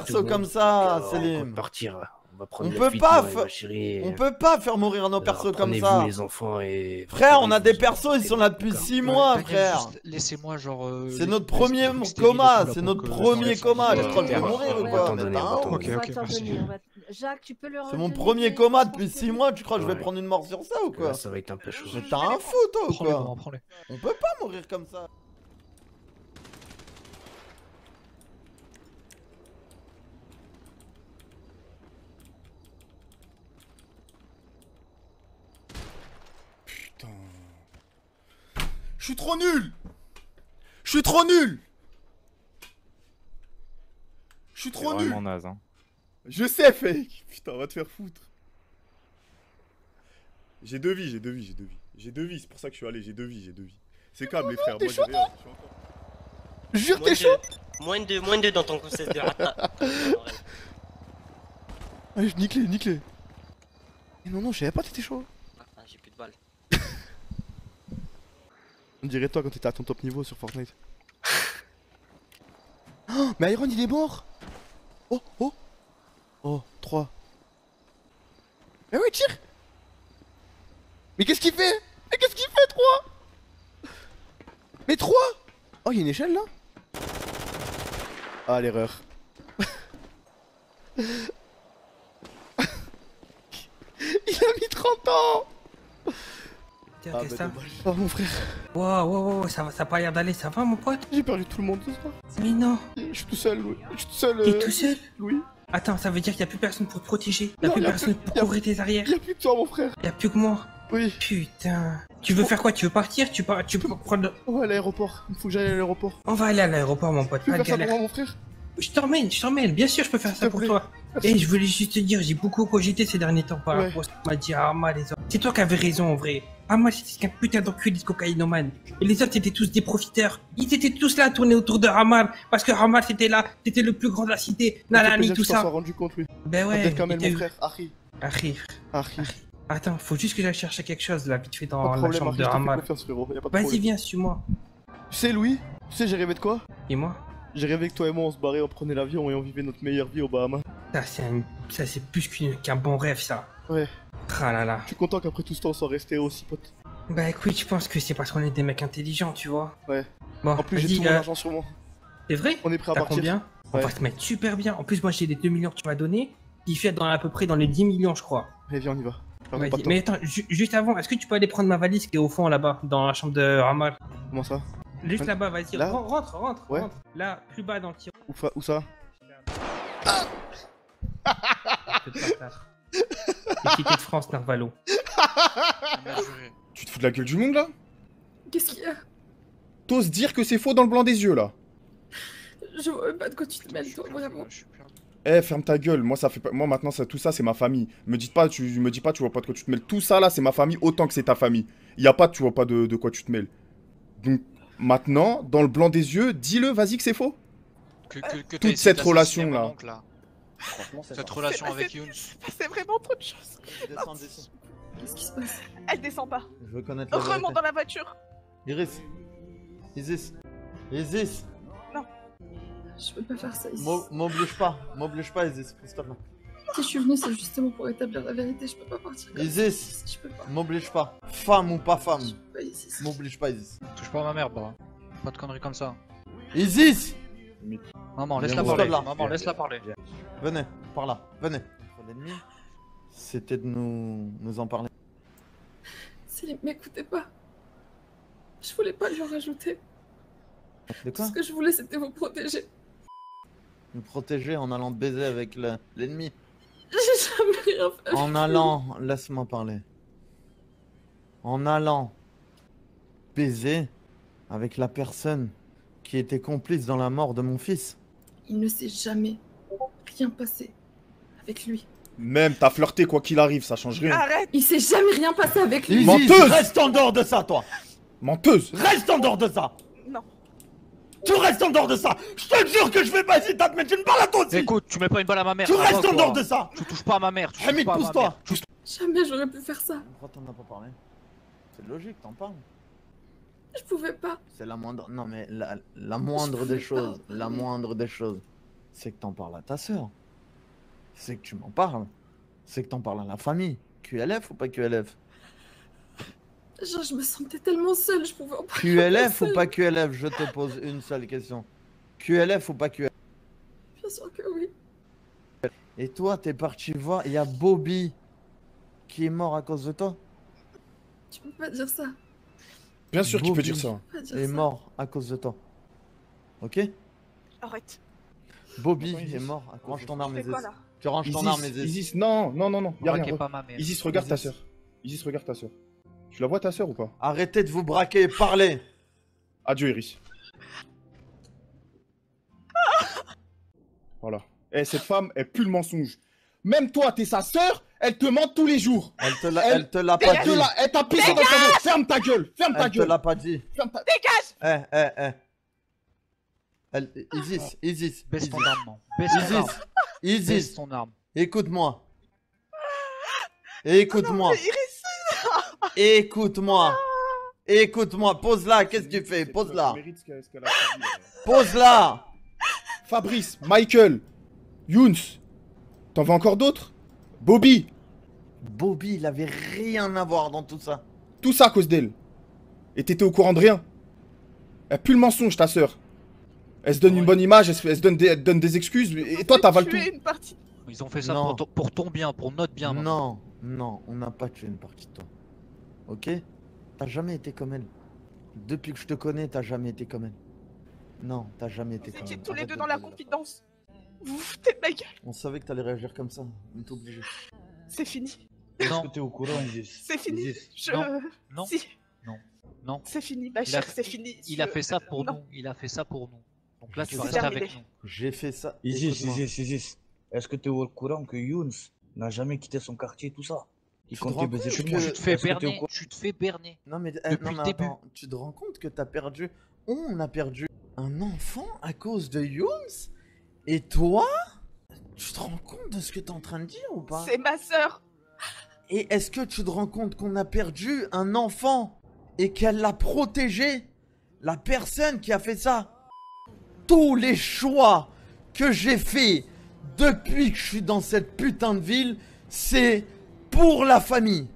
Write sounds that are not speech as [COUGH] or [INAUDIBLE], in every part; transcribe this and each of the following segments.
perso comme ça, On Selim. va partir. On va prendre On peut fuite, pas moi chérie. On peut pas faire mourir nos persos comme ça. les enfants et. Frère, on a des persos, ils sont là depuis D'accord. 6 mois, frère. Laissez-moi, genre. euh, C'est notre premier coma, c'est notre premier coma. laisse- Tu crois que je vais laisse- mourir ou on quoi on On on Jacques, tu peux le C'est mon premier coma depuis que- 6 mois, tu crois que je vais prendre une mort sur ça ou quoi ça va être un peu chaud. T'as un fou toi ou quoi. On peut pas mourir comme ça. Je suis trop nul Je suis trop nul Je suis trop nul vraiment naze, hein. Je sais, fake Putain, va te faire foutre. J'ai deux vies, j'ai deux vies, j'ai deux vies. J'ai deux vies, c'est pour ça que je suis allé, j'ai deux vies, j'ai deux vies. C'est calme les frères, moi j'ai rien. je suis encore- Jure, Moins t'es chaud Moins de, moins de dans ton concept de rata. [LAUGHS] Allez, nique-les, nique-les. Eh non, non, je savais pas que t'étais chaud. Ah, j'ai plus de balles. On dirait toi quand t'étais à ton top niveau sur Fortnite. [GASPS] Oh, mais Iron il est mort! Oh, oh! Oh, 3. Eh oui, tire! Mais qu'est-ce qu'il fait? Mais qu'est-ce qu'il fait, 3 Mais 3 Oh, il y a une échelle là? Ah, l'erreur. [LAUGHS] il a mis 30 ans Tiens, Ah, qu'est-ce bah, ça. Oh, mon frère, Wow, wow, wow, ça, va- ça a pas l'air d'aller, ça va mon pote? J'ai perdu tout le monde ce soir. Mais non, Je suis tout seul, Louis. Je suis tout seul. t'es euh, tout seul? Louis. Attends, ça veut dire qu'il y a plus personne pour te protéger? Y'a Non, plus y a personne plus- pour y a- couvrir tes arrières? Il y a plus que toi, mon frère. Y'a plus que moi? Oui. Putain Tu veux faire quoi? Tu veux partir? Tu peux, tu peux prendre... On va à l'aéroport. Il faut que j'aille à l'aéroport. On va aller à l'aéroport mon pote, Tu peux faire ça pour mon frère? Je t'emmène, je t'emmène, bien sûr je peux faire ça pour toi. Et je voulais juste te dire, j'ai beaucoup cogité ces derniers temps par rapport à ce qu'on m'a dit Arma les autres. C'est toi qui avais raison en vrai. Arma c'était qu'un putain d'enculé de cocaïnomane. Et les autres c'était tous des profiteurs. Ils étaient tous là à tourner autour de Ramal. Parce que Ramal c'était là, c'était le plus grand de la cité. Nanani, tout ça. rendu compte, oui. Ben ouais. Mon frère. Harry. Harry. Harry. Attends, faut juste que j'aille chercher quelque chose là, vite fait dans la chambre de de Vas-y, viens, suis-moi. Tu sais, Louis Tu sais, j'ai rêvé de quoi? Et moi? J'ai rêvé que toi et moi, on se barrait, on prenait l'avion et on vivait notre meilleure vie au Bahamas. Ça, c'est un- ça, c'est plus qu'un bon rêve, ça. Ouais. Ah là là. Je suis content qu'après tout ce temps, on soit resté aussi potes. Bah écoute, je pense que c'est parce qu'on est des mecs intelligents, tu vois. Ouais. Bon, En plus, j'ai tout mon euh, argent sur moi. c'est vrai On est prêt à partir. combien On va se mettre super bien. En plus, moi, j'ai les 2 millions que tu m'as donné. Il fait dans à peu près dans les 10 millions, je crois. Allez, viens, on y va. Mais attends, ju- juste avant, est-ce que tu peux aller prendre ma valise qui est au fond là-bas, dans la chambre de Ramal? Comment ça? Juste Ouais. là-bas, vas-y. Là? Rentre, rentre, Ouais. rentre. Là, plus bas dans le tir. Où, ça? L'équité de France, Narvalo. Tu te fous de la gueule du monde là? Qu'est-ce qu'il y a? T'oses dire que c'est faux dans le blanc des yeux là? Je vois même pas de quoi tu te mêles, toi, vraiment. Eh, ferme ta gueule. Moi, ça fait pas... Moi, maintenant, ça, tout ça, c'est ma famille. Me dites pas, tu me dis pas, tu vois pas de quoi tu te mêles. Tout ça, là, c'est ma famille autant que c'est ta famille. Y a pas, tu vois pas de, de quoi tu te mêles. Donc, maintenant, dans le blanc des yeux, dis-le, vas-y que c'est faux. Que, que, que t'as Toute cette relation, mon là. oncle, là. Franchement, c'est Cette relation avec Youn. C'est vraiment trop de choses. Qu'est-ce qui se passe? Elle descend pas. Je veux connaître la Remonte vérité. dans la voiture. Iris. Isis. Isis. Je peux pas faire ça ici. M'o- M'oblige pas. M'oblige pas, Isis. plaît. Si je suis venue, c'est justement pour établir la vérité. Je peux pas partir comme Isis. ça. Je peux pas. M'oblige pas. Femme ou pas femme. M'oblige pas, Isis. Touche pas à ma mère, bah. Pas de conneries comme ça. Isis Maman, laisse-la parler. Maman, laisse-la parler. Venez, par là. Venez. L'ennemi, c'était de nous, nous en parler. Céline, m'écoutez pas. Je voulais pas lui en rajouter. De Tout quoi ce que je voulais, c'était vous protéger. Nous protéger en allant baiser avec le- l'ennemi. [LAUGHS] J'ai jamais rien fait. En allant, laisse-moi parler. En allant baiser avec la personne qui était complice dans la mort de mon fils. Il ne s'est jamais rien passé avec lui. Même, t'as flirté quoi qu'il arrive, ça change rien. Arrête Il s'est jamais rien passé avec lui. Menteuse reste en dehors de ça, toi Menteuse Reste en dehors de ça Non. Tu restes en dehors de ça Je te jure que je vais pas essayer de t'admettre une balle à toi aussi Écoute, tu mets pas une balle à ma mère. Tu restes en dehors de ça Tu touches pas à ma mère. Tu Hamid, pas à ma pousse-toi mère. Jamais j'aurais pu faire ça. Pourquoi t'en as pas parlé C'est logique, t'en parles. Je pouvais pas. C'est la moindre... Non mais la, la moindre des choses, la moindre des choses, c'est que t'en parles à ta sœur. C'est que tu m'en parles. C'est que t'en parles à la famille. QLF ou pas QLF Genre, je me sentais tellement seule, je pouvais en parler. QLF ou pas QLF Je te pose une seule question. QLF ou pas QLF Bien sûr que oui. Et toi, t'es parti voir, il y a Bobby qui est mort à cause de toi? Tu peux pas dire ça. Bien sûr qu'il peut dire ça. Tu peux pas dire Est ça. mort à cause de toi. Ok? Arrête. Bobby Attends, est mort. Range ton arme, Isis. Tu ranges ton arme, Isis, Isis. Isis, non, non, non, non, y a rien. pas ma mère. Isis, regarde ta sœur. Isis, regarde ta sœur. Tu la vois ta sœur ou pas Arrêtez de vous braquer et parlez. Adieu, Iris. [LAUGHS] Voilà. Eh, cette femme, elle pue le mensonge. Même toi, t'es sa sœur, elle te ment tous les jours. Elle te l'a, Elle- elle te l'a pas dit. elle t'a pissé dans le cerveau. Ferme ta gueule, ferme ta Elle te gueule. l'a pas dit. Ferme ta... Dégage Eh, eh, eh. Elle... Isis, Isis, Baisse Isis, ton arme. Baisse ton arme. Isis, Baisse ton arme. écoute-moi. Écoute-moi. Iris Écoute-moi. Écoute-moi. Pose-la. Qu'est-ce que tu fais? Pose-la. Pose-la. Fabrice, Michael, Younes. T'en veux encore d'autres? Bobby. Bobby, il avait rien à voir dans tout ça. Tout ça à cause d'elle. Et t'étais au courant de rien. Elle pue le mensonge, ta sœur. Elle se donne une bonne image, elle se, elle se donne, des, elle donne des excuses, et toi t'avales tout. tué une partie. Ils ont fait ça pour ton, pour ton bien, pour notre bien. Non, non, on n'a pas tué une partie de toi. Ok? T'as jamais été comme elle. Depuis que je te connais, t'as jamais été comme elle. Non, t'as jamais été Vous comme étiez elle. tous les deux de dans la confidence. Vous vous foutez de ma gueule. On savait que t'allais réagir comme ça. On est obligé. C'est fini. Non, t'es au courant, Isis? [LAUGHS] C'est fini. Isis? Je... Non. [LAUGHS] non, Si. non. C'est fini, ma chère, c'est fini. il a fait ça pour Non. nous. Il a fait ça pour nous. Donc là, tu vas rester avec nous. J'ai fait ça. Isis. Isis, Isis. Est-ce que t'es au courant que Younes n'a jamais quitté son quartier, tout ça? Il Tu comptait baiser que- monde. Tu te fais berner. Tu te fais berner. Non mais, eh, non, mais attends, tu te rends compte que t'as perdu. On a perdu un enfant à cause de Younes? Et toi? Tu te rends compte de ce que t'es en train de dire ou pas? C'est ma sœur. Et est-ce que tu te rends compte qu'on a perdu un enfant et qu'elle l'a protégé? La personne qui a fait ça. Tous les choix que j'ai faits depuis que je suis dans cette putain de ville, c'est pour la famille.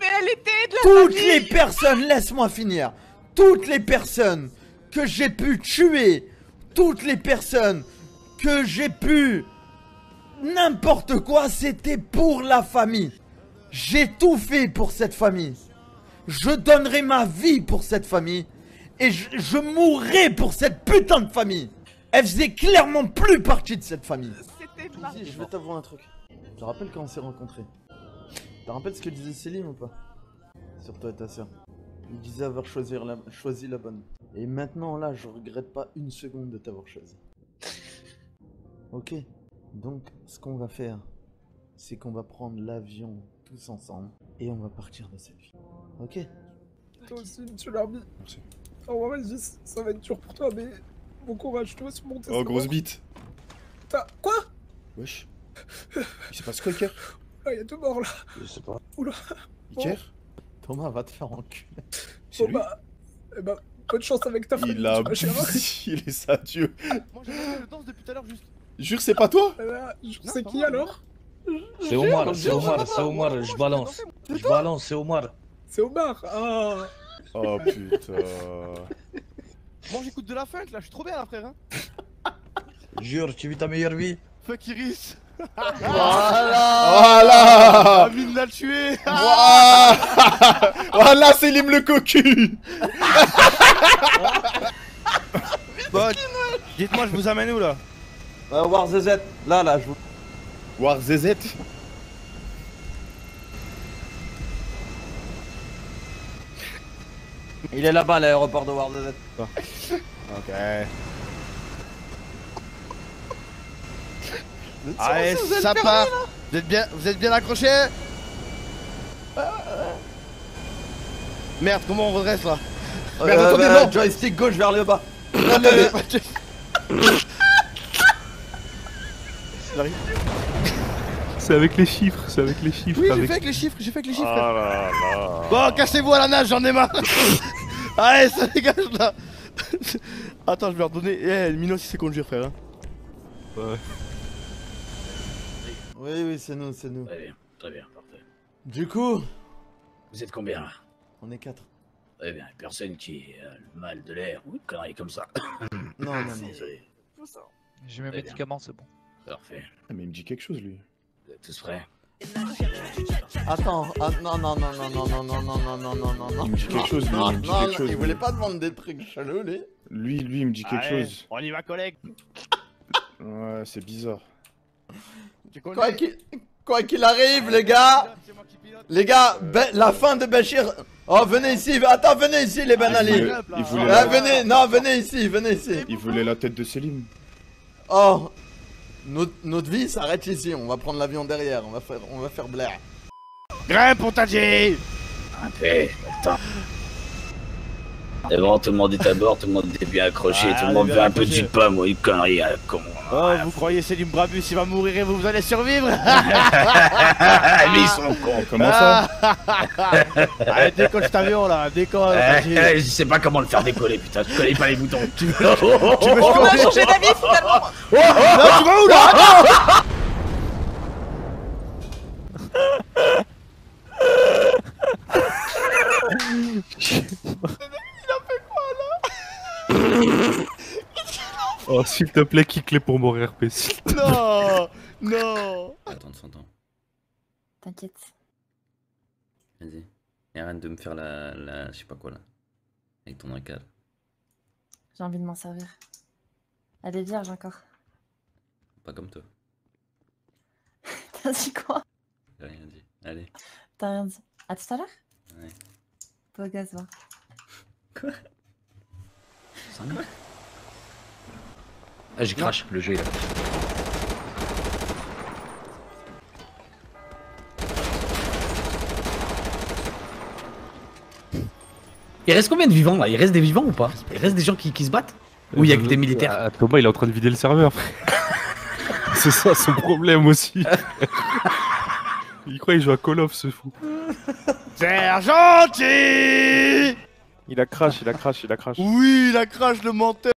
Mais elle était de la Toutes famille. les personnes, laisse-moi finir. Toutes les personnes que j'ai pu tuer, toutes les personnes que j'ai pu n'importe quoi, c'était pour la famille. J'ai tout fait pour cette famille. Je donnerai ma vie pour cette famille et je, je mourrai pour cette putain de famille. Elle faisait clairement plus partie de cette famille. C'était. Vas-y, je vais t'avouer un truc. Tu te rappelles quand on s'est rencontrés Tu te rappelles ce que disait Céline ou pas? Sur toi et ta soeur. Il disait avoir choisi la, choisi la bonne. Et maintenant, là, je regrette pas une seconde de t'avoir choisi. Ok Donc, ce qu'on va faire, c'est qu'on va prendre l'avion tous ensemble et on va partir de cette ville. Ok? Toi aussi, tu l'as mis. Merci. Oh, vas-y, ça va être dur pour toi, mais bon courage, tu vas surmonter Oh, grosse bite. T'as- Quoi? Wesh. Il se passe quoi, Iker Ah, il y a deux morts là. Je sais pas. Iker Thomas va te faire enculer. C'est Bon lui? bah. Eh ben, bonne chance avec ta famille. Il a [LAUGHS] il est ça, Dieu. Moi j'ai le danse depuis tout à l'heure juste. Jure, c'est pas toi? Eh ben, pas qui alors? C'est Omar, c'est Omar, c'est Omar, je balance. Je balance, c'est Omar. C'est Omar. Ah. Oh putain. [LAUGHS] Moi j'écoute de la funk là, je suis trop bien là frère. Hein. [LAUGHS] Jure, tu vis ta meilleure vie Fuck Iris. Voilà Voilà Amine l'a tué. Voilà Voilà, Célim le cocu [LAUGHS] Bon, dites-moi je vous amène où là? Euh, War ZZ, là, là, je vous... War ZZ Il est là-bas, l'aéroport de War ZZ. Ok. Allez, ça part. Vous êtes bien, vous êtes bien accrochés Merde, comment on redresse là Merde, Euh, attendez, bah, non. Joystick gauche vers le bas. [LAUGHS] Attendez C'est avec les chiffres, c'est avec les chiffres. Oui, j'ai avec... fait avec les chiffres, j'ai fait avec les chiffres. Oh là là Bon, cassez-vous à la nage, j'en ai marre. [LAUGHS] Allez, ça dégage là. Attends, je vais leur donner. Eh, Minos, il sait conduire, frère. hein. Ouais. Oui, oui, c'est nous, c'est nous. Très bien, très bien, parfait. Du coup, Vous êtes combien là? on est quatre. Très bien, personne qui a le mal de l'air ou une connerie comme ça. [COUGHS] Non, non, non. J'ai mes médicaments, c'est bon. Parfait. Ah, Mais il me dit quelque chose, lui. Vous êtes tous prêts? Attends, ah, non, non, non, non, non, non, non, non, non, non, non, non, non. Il me dit quelque chose, lui, il me dit non, quelque non, chose, Il lui. voulait pas vendre des trucs chelous, lui. Lui, lui, il me dit quelque Allez, chose. On y va, collègue. Ouais, c'est bizarre. Quoi qu'il quoi qu'il arrive, les gars. Les gars, la fin de Bachir. Oh, venez ici. Attends, venez ici, les Ben Il Ali. voulait, il voulait Ah, la... venez, non, venez ici, venez ici. il voulait la tête de Selim. Oh, notre, vie s'arrête ici. On va prendre l'avion derrière. On va faire, on va faire Blair. Grimpe, potager Un peu, attends. C'est bon, tout le monde est à bord, tout le monde est bien accroché, Ah, tout le monde veut un peu accroché. du pomme ou une connerie à con. Oh, vous croyez Selim Brabus, il va mourir et vous, vous allez survivre Mais ils sont cons. Comment ça Allez, décolle cet avion là, décolle Eh, eh, Je sais pas comment le faire décoller, putain, je connais pas les boutons. Tu veux Tu veux On a changer changé d'avis finalement Non, tu vas où là Oh, s'il te plaît, kick-les pour mon RP. [LAUGHS] Non Non Attends, son temps. T'inquiète. Vas-y. Et arrête de me faire la, la. Je sais pas quoi là. Avec ton arcade. J'ai envie de m'en servir. Elle est vierge encore. Pas comme toi. [LAUGHS] T'as dit quoi? J'ai rien dit. Allez. T'as rien dit. À tout à l'heure? Ouais. Beau gosse, va. Quoi? Ah, j'ai crash, le jeu il a Il reste combien de vivants là? Il reste des vivants ou pas? Il reste des gens qui, qui se battent? Ou il y a que des militaires? Ah, Thomas, il est en train de vider le serveur. [LAUGHS] C'est ça son problème aussi. il croit qu'il joue à Call of, ce fou. Sergenti Il a crash, il a crash, il a crash. Oui, la crash le menteur